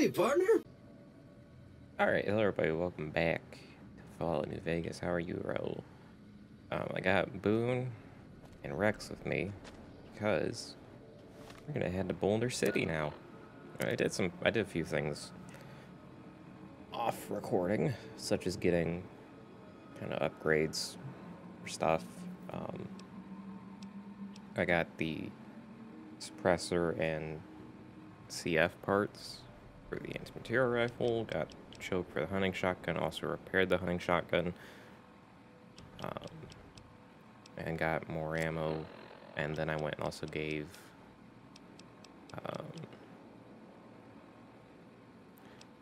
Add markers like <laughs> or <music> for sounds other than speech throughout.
Howdy, partner. Alright, hello everybody, welcome back to Fallout New Vegas. How are you, Raul? Um, I got Boone and Rex with me because we're gonna head to Boulder City now. I did some, I did a few things off recording, such as getting kind of upgrades for stuff. Um, I got the suppressor and CF parts for the anti-material rifle, got choke for the hunting shotgun, also repaired the hunting shotgun, um, and got more ammo, and then I went and also gave um,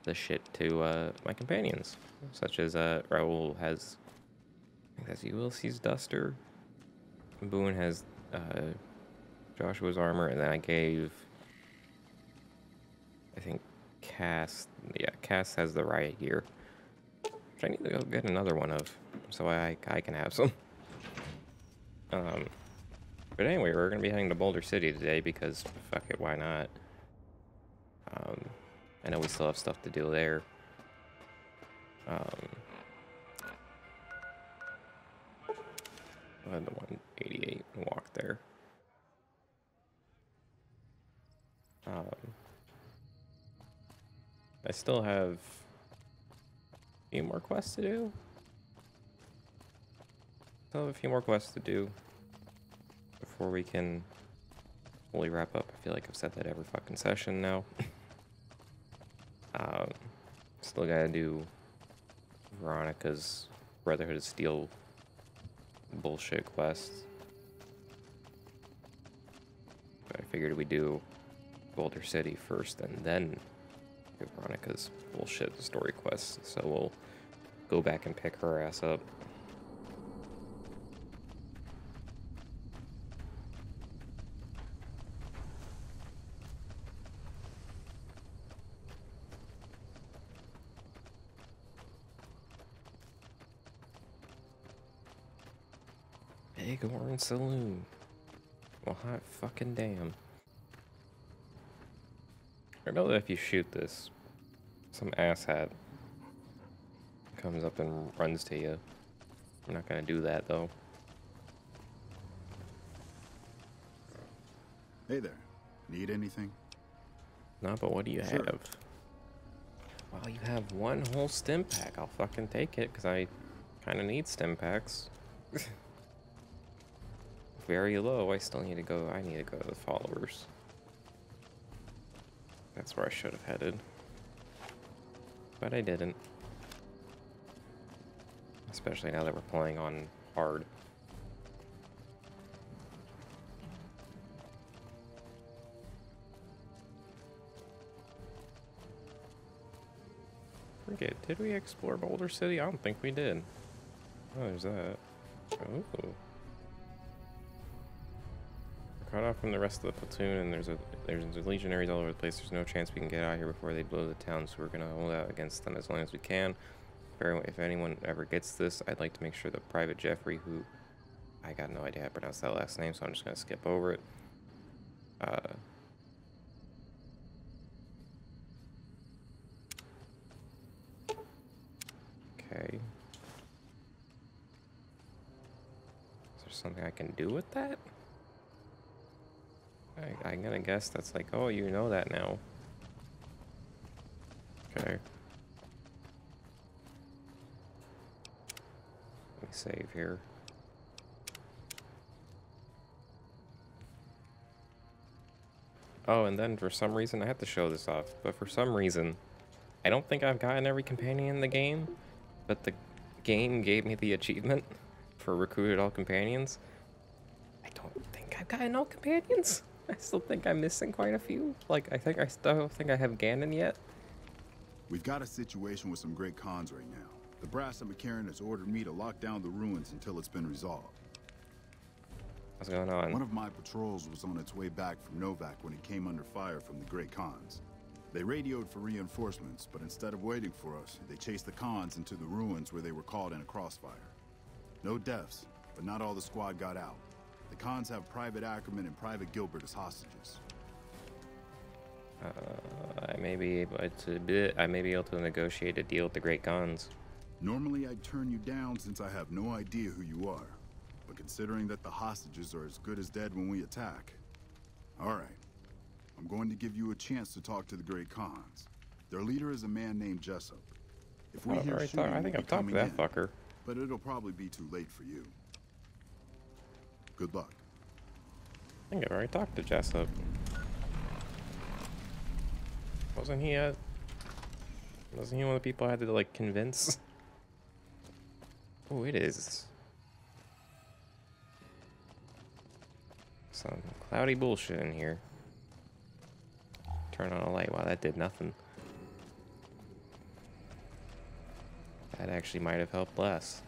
the shit to uh, my companions, such as uh, Raul has, I think that's Ulysses Duster, Boone has uh, Joshua's armor, and then I gave, Cass, yeah, Cass has the riot gear. Which I need to go get another one of, so I, I can have some. Um, but anyway, we're going to be heading to Boulder City today because, fuck it, why not? Um, I know we still have stuff to do there. Um, I had the 188 and walk there. Um, I still have a few more quests to do. Still have a few more quests to do before we can fully wrap up. I feel like I've said that every fucking session now. <laughs> um, still gotta do Veronica's Brotherhood of Steel bullshit quest. But I figured we do Boulder City first and then Veronica's bullshit story quest, so we'll go back and pick her ass up. Bighorn Saloon. Well, hot fucking damn. I know that if you shoot this, some asshat comes up and runs to you. I'm not gonna do that though. Hey there. Need anything? Nah, but what do you Sure. have? Well, you have one whole stim pack. I'll fucking take it because I kind of need stim packs. <laughs> Very low. I still need to go. I need to go to the followers. That's where I should have headed. But I didn't. Especially now that we're playing on hard. Forget, did we explore Boulder City? I don't think we did. Oh, there's that. Oh. Cut off from the rest of the platoon, and there's a there's legionaries all over the place. There's no chance we can get out here before they blow the town, so we're gonna hold out against them as long as we can. If anyone ever gets this, I'd like to make sure that Private Jeffrey, who I got no idea how to pronounce that last name, so I'm just gonna skip over it. Uh, okay. Is there something I can do with that? I, I'm gonna guess that's like, oh, you know that now. Okay. Let me save here. Oh, and then for some reason, I have to show this off, but for some reason, I don't think I've gotten every companion in the game, but the game gave me the achievement <laughs> for recruited all companions. I don't think I've gotten all companions. I still think I'm missing quite a few. Like, I think I still think I have Ganon yet. We've got a situation with some great Khans right now. The brass at McCarran has ordered me to lock down the ruins until it's been resolved. What's going on? One of my patrols was on its way back from Novak when it came under fire from the Great Khans. They radioed for reinforcements, but instead of waiting for us, they chased the Khans into the ruins where they were caught in a crossfire. No deaths, but not all the squad got out. The Khans have Private Ackerman and Private Gilbert as hostages. Uh, I may be able to. I may be able to negotiate a deal with the Great Khans. Normally, I'd turn you down since I have no idea who you are. But considering that the hostages are as good as dead when we attack, all right. I'm going to give you a chance to talk to the Great Khans. Their leader is a man named Jessup. If we oh, hear shooting, I think I've talked to that in, fucker. But it'll probably be too late for you. Good luck. I think I've already talked to Jessup. Wasn't he at... Wasn't he one of the people I had to, like, convince? Oh, it is. Some cloudy bullshit in here. Turn on a light. Wow, that did nothing. That actually might have helped less.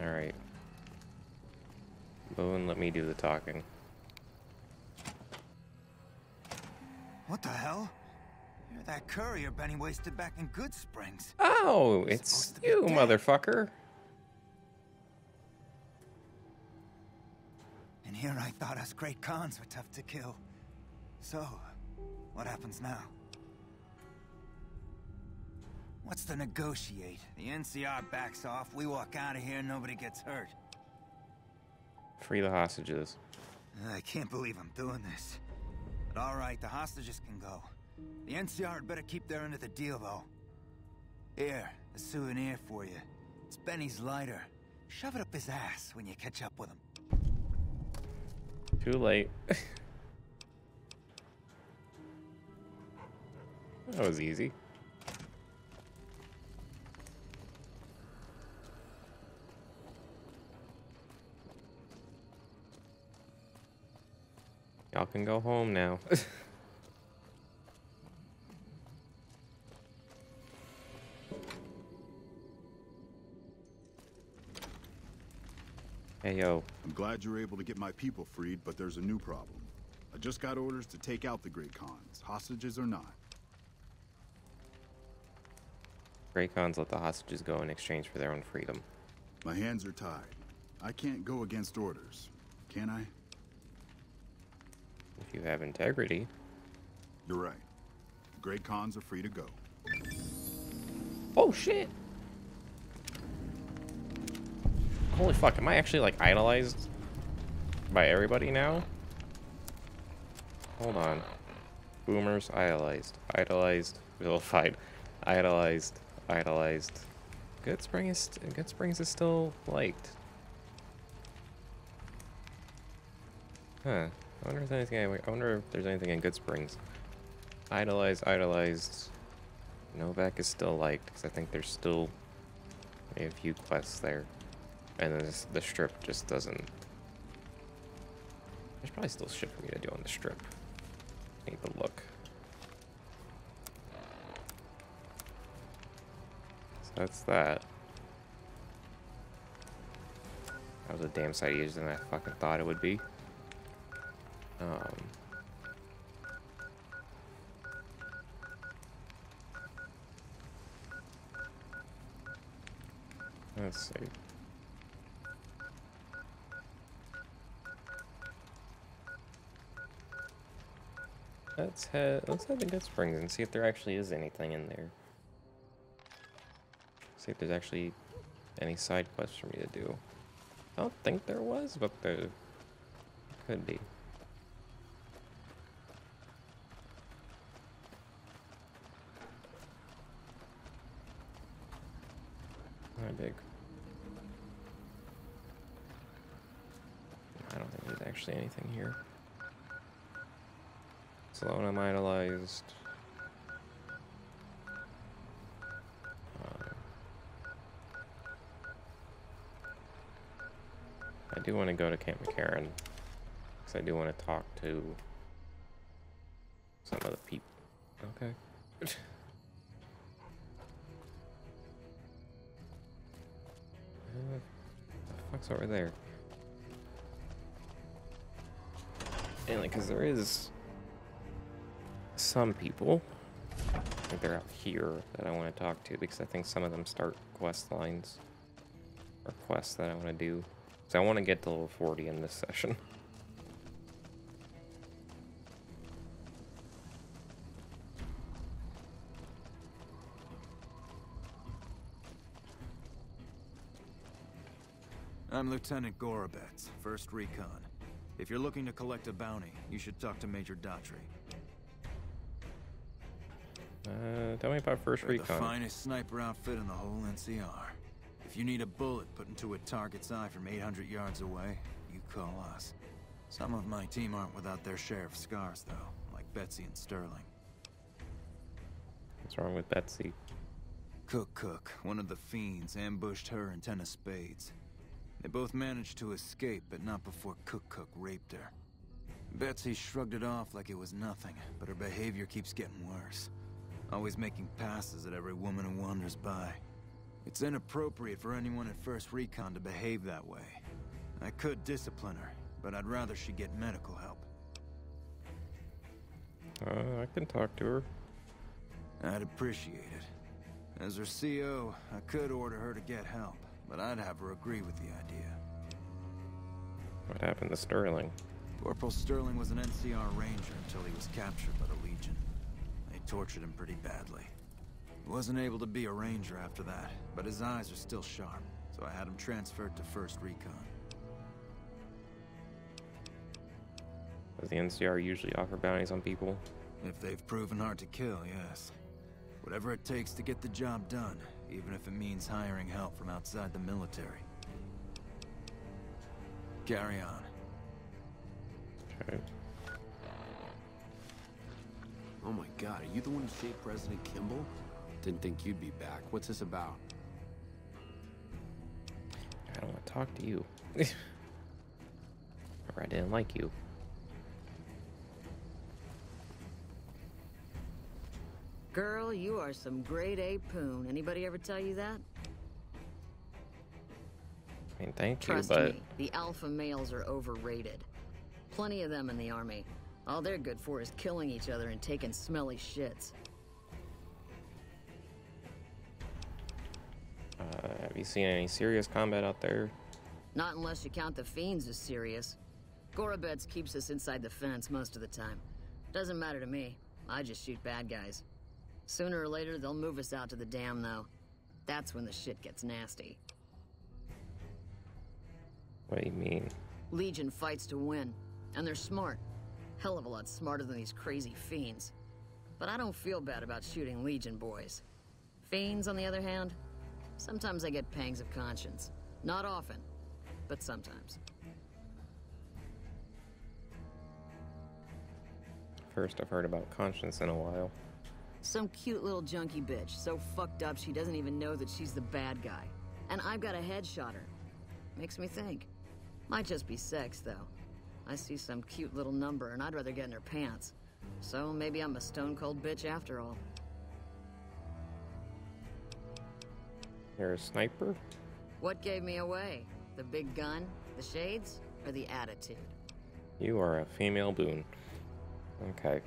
Alright. Bowen, let me do the talking. What the hell? You're that courier Benny wasted back in Goodsprings. Oh, it's you, motherfucker. And here I thought us great Khans were tough to kill. So, what happens now? What's to negotiate? The NCR backs off, we walk out of here, nobody gets hurt. Free the hostages. Uh, I can't believe I'm doing this. But alright, the hostages can go. The NCR had better keep their end of the deal, though. Here, a souvenir for you. It's Benny's lighter. Shove it up his ass when you catch up with him. Too late. <laughs> that was easy. Y'all can go home now. <laughs> hey, yo. I'm glad you're able to get my people freed, but there's a new problem. I just got orders to take out the Great Khans, hostages or not. Great Khans let the hostages go in exchange for their own freedom. My hands are tied. I can't go against orders, can I? If you have integrity. You're right. The Great Khans are free to go. Oh, shit! Holy fuck, am I actually, like, idolized by everybody now? Hold on. Boomers, idolized. Idolized, vilified. Idolized, idolized. Goodspring is, Goodsprings is still liked. Huh. I wonder if there's anything. I wonder if there's anything in Goodsprings. Idolized, idolized. Novak is still liked because I think there's still a few quests there, and then this, the strip just doesn't. There's probably still shit for me to do on the strip. Need to look. So that's that. That was a damn sight easier than I fucking thought it would be. Um, let's see. Let's head let's head to Goodsprings and see if there actually is anything in there. See if there's actually any side quests for me to do. I don't think there was, but there could be. Big. I don't think there's actually anything here. Salona idolized. Uh, I do want to go to Camp McCarran because I do want to talk to some of the people. Okay. <laughs> over there? Mainly because there is some people, I think they're out here, that I want to talk to because I think some of them start quest lines or quests that I want to do. So I want to get to level 40 in this session. <laughs> I'm Lieutenant Gorobets, 1st Recon. If you're looking to collect a bounty, you should talk to Major Daughtry. Uh, tell me about First We're the Recon. finest sniper outfit in the whole NCR. If you need a bullet put into a target's eye from 800 yards away, you call us. Some of my team aren't without their share of scars, though, like Betsy and Sterling. What's wrong with Betsy? Cook Cook, one of the fiends, ambushed her and ten of spades. They both managed to escape, but not before Cook Cook raped her. Betsy shrugged it off like it was nothing, but her behavior keeps getting worse. Always making passes at every woman who wanders by. It's inappropriate for anyone at First Recon to behave that way. I could discipline her, but I'd rather she get medical help. Uh, I can talk to her. I'd appreciate it. As her CO, I could order her to get help, but I'd have her agree with the idea. What happened to Sterling? Corporal Sterling was an NCR ranger until he was captured by the Legion. They tortured him pretty badly. He wasn't able to be a ranger after that, but his eyes are still sharp, so I had him transferred to 1st Recon. Does the NCR usually offer bounties on people? If they've proven hard to kill, yes. Whatever it takes to get the job done, even if it means hiring help from outside the military. Carry on. Okay. Oh my god, are you the one who saved President Kimball? Didn't think you'd be back. What's this about? I don't want to talk to you. or <laughs> I didn't like you. Girl, you are some grade A poon. Anybody ever tell you that? I mean, thank Trust you, but me, the alpha males are overrated. Plenty of them in the army. All they're good for is killing each other and taking smelly shits. uh, have you seen any serious combat out there? Not unless you count the fiends as serious. Gorobets keeps us inside the fence most of the time. Doesn't matter to me. I just shoot bad guys. Sooner or later, they'll move us out to the dam, though. That's when the shit gets nasty. What do you mean? Legion fights to win, and they're smart. Hell of a lot smarter than these crazy fiends. But I don't feel bad about shooting Legion boys. Fiends, on the other hand, sometimes I get pangs of conscience. Not often, but sometimes. First, I've heard about conscience in a while. Some cute little junkie bitch, so fucked up she doesn't even know that she's the bad guy. And I've got a headshot her. Makes me think. Might just be sex, though. I see some cute little number and I'd rather get in her pants. So maybe I'm a stone cold bitch after all. You're a sniper? What gave me away? The big gun, the shades, or the attitude? You are a female Boone. Okay.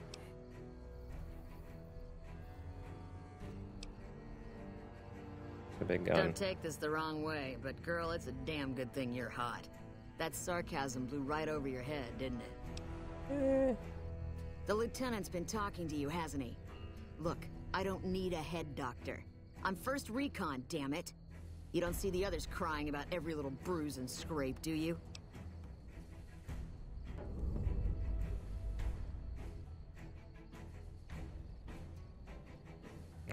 A big gun. Don't take this the wrong way, but girl, it's a damn good thing you're hot. That sarcasm blew right over your head, didn't it? Eh, The lieutenant's been talking to you, hasn't he? Look, I don't need a head doctor. I'm first recon, damn it. You don't see the others crying about every little bruise and scrape, do you?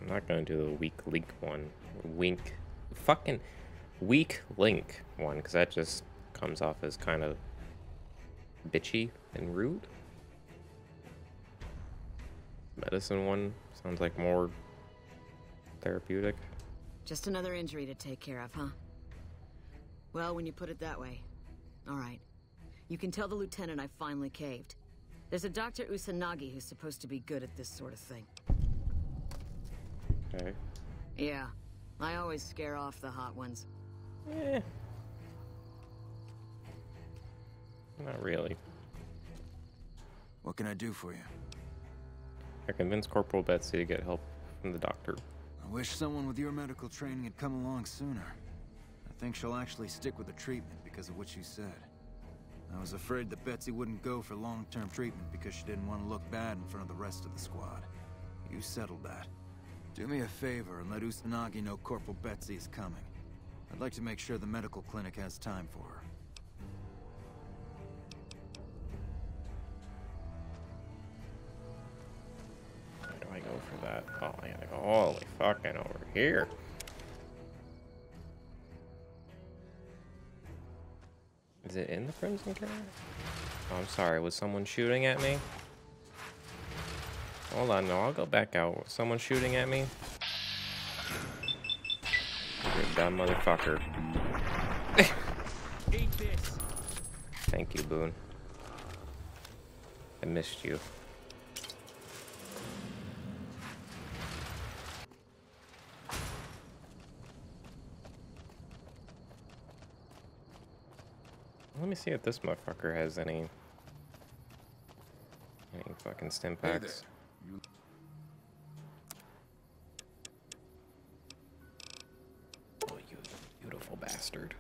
I'm not gonna do the weak link one. Wink. Fucking weak link one, because that just comes off as kind of bitchy and rude. Medicine one sounds like more therapeutic. Just another injury to take care of, huh? Well, when you put it that way. All right. You can tell the lieutenant I finally caved. There's a Dr. Usanagi who's supposed to be good at this sort of thing. Okay. Yeah, I always scare off the hot ones. Eh. Not really. What can I do for you? I convinced Corporal Betsy to get help from the doctor. I wish someone with your medical training had come along sooner. I think she'll actually stick with the treatment because of what you said. I was afraid that Betsy wouldn't go for long-term treatment because she didn't want to look bad in front of the rest of the squad. You settled that. Do me a favor and let Usanagi know Corporal Betsy is coming. I'd like to make sure the medical clinic has time for her. Where do I go for that? Oh, I gotta go all the way fucking over here. Is it in the Crimson Carrier? Oh, I'm sorry. Was someone shooting at me? Hold on, no, I'll go back out. Someone shooting at me? You dumb motherfucker. <laughs> Thank you, Boone. I missed you. Let me see if this motherfucker has any any fucking stim packs. You- bastard.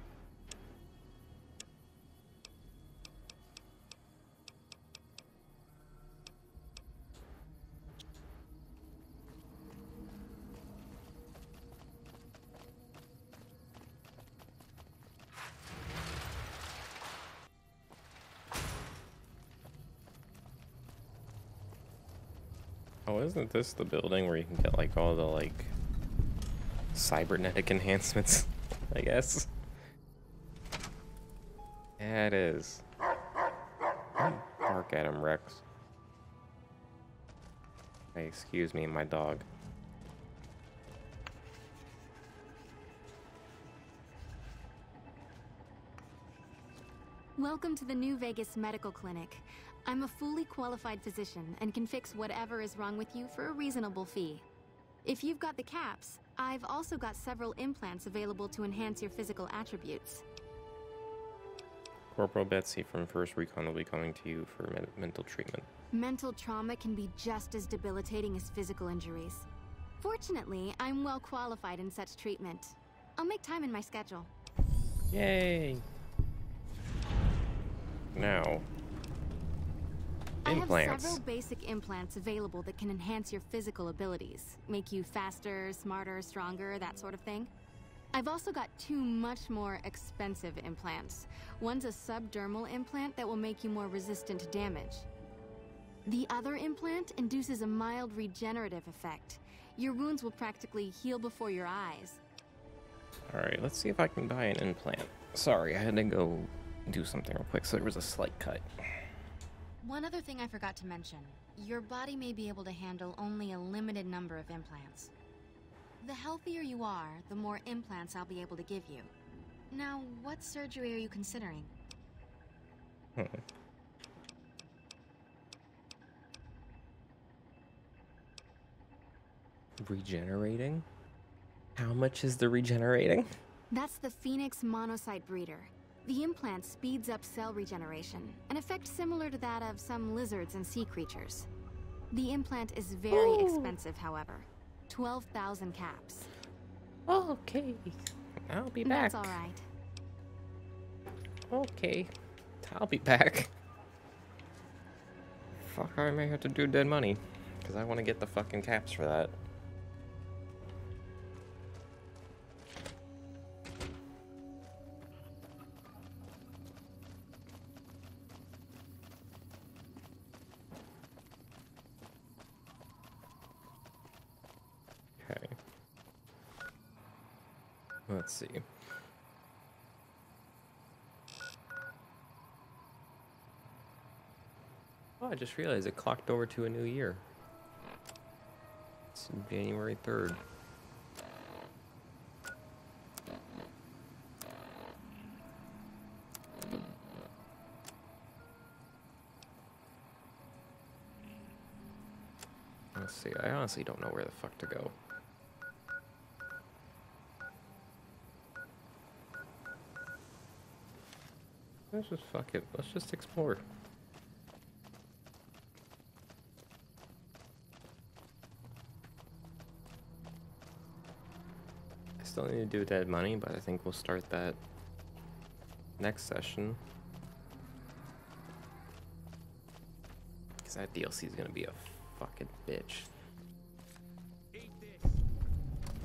Oh, isn't this the building where you can get like all the like cybernetic enhancements? <laughs> <laughs> I guess. Yeah, it is. Bark at him, Rex. Hey, excuse me, my dog. Welcome to the New Vegas Medical Clinic. I'm a fully qualified physician and can fix whatever is wrong with you for a reasonable fee. If you've got the caps, I've also got several implants available to enhance your physical attributes. Corporal Betsy from First Recon will be coming to you for med- mental treatment. Mental trauma can be just as debilitating as physical injuries. Fortunately, I'm well qualified in such treatment. I'll make time in my schedule. Yay! Now, I have several basic implants available that can enhance your physical abilities, make you faster, smarter, stronger, that sort of thing. I've also got two much more expensive implants. One's a subdermal implant that will make you more resistant to damage. The other implant induces a mild regenerative effect. Your wounds will practically heal before your eyes. Alright, let's see if I can buy an implant. Sorry, I had to go do something real quick, so there was a slight cut. One other thing I forgot to mention your body may be able to handle only a limited number of implants. The healthier you are, the more implants I'll be able to give you. Now, what surgery are you considering? Hmm. <laughs> Regenerating? How much is the regenerating? That's the Phoenix monocyte breeder. The implant speeds up cell regeneration, an effect similar to that of some lizards and sea creatures. The implant is very expensive, however 12,000 caps. Okay. I'll be back. That's alright. Okay. I'll be back. Fuck, I may have to do dead money. Because I want to get the fucking caps for that. Let's see. Oh, I just realized it clocked over to a new year. It's January 3rd. Let's see, I honestly don't know where the fuck to go. Let's just fuck it. Let's just explore. I still need to do dead money, but I think we'll start that next session. Because that DLC is gonna be a fucking bitch.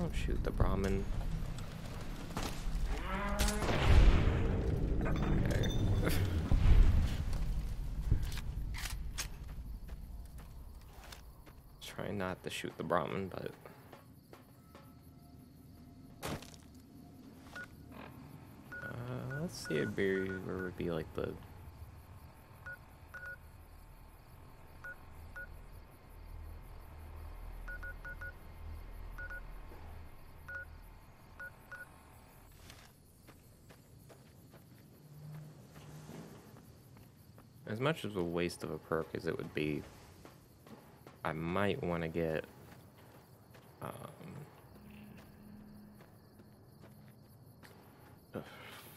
Don't shoot the Brahmin. Okay. Try not to shoot the Brahmin, but uh, let's see a berry where would be like the As much of a waste of a perk as it would be, I might want to get. Um,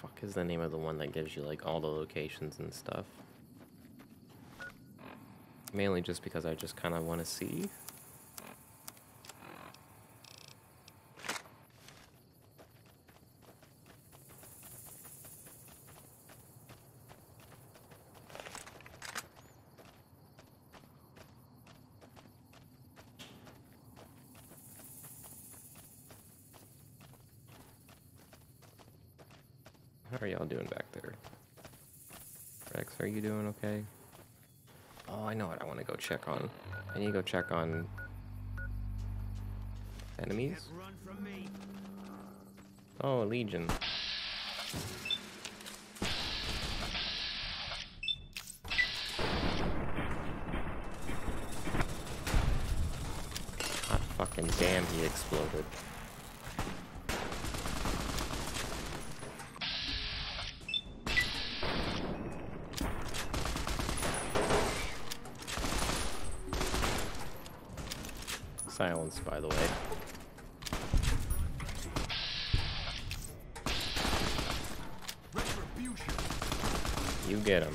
fuck is the name of the one that gives you like all the locations and stuff? Mainly just because I just kind of want to see. How are y'all doing back there? Rex, are you doing okay? Oh, I know what I want to go check on. I need to go check on enemies. Oh, a legion. Hot fucking damn, he exploded. Silence, by the way. You get him.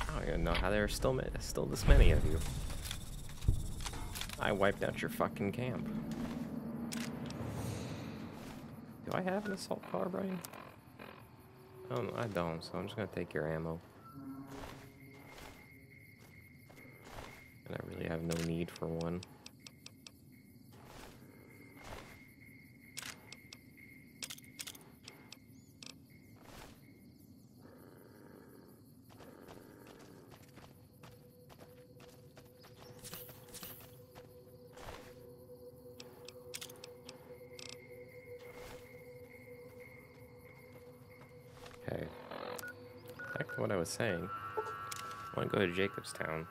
I don't even know how there are still still this many of you. I wiped out your fucking camp. Do I have an assault carbine? Oh, no, I don't, so I'm just gonna take your ammo. And I really have no need for one. What I was saying. I want to go to Jacobstown.